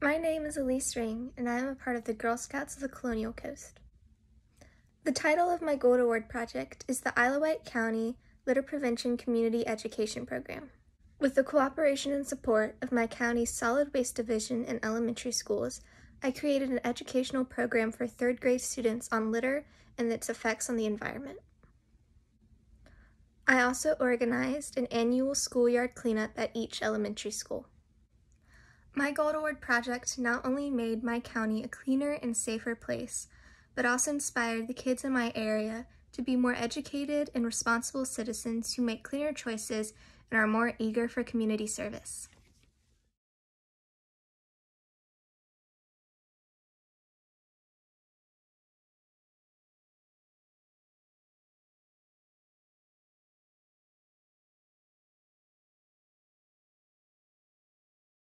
My name is Elise Ring, and I am a part of the Girl Scouts of the Colonial Coast. The title of my Gold Award project is the Isle County Litter Prevention Community Education Program. With the cooperation and support of my county's Solid Waste Division and elementary schools, I created an educational program for third grade students on litter and its effects on the environment. I also organized an annual schoolyard cleanup at each elementary school. My Gold Award project not only made my county a cleaner and safer place, but also inspired the kids in my area to be more educated and responsible citizens who make cleaner choices and are more eager for community service.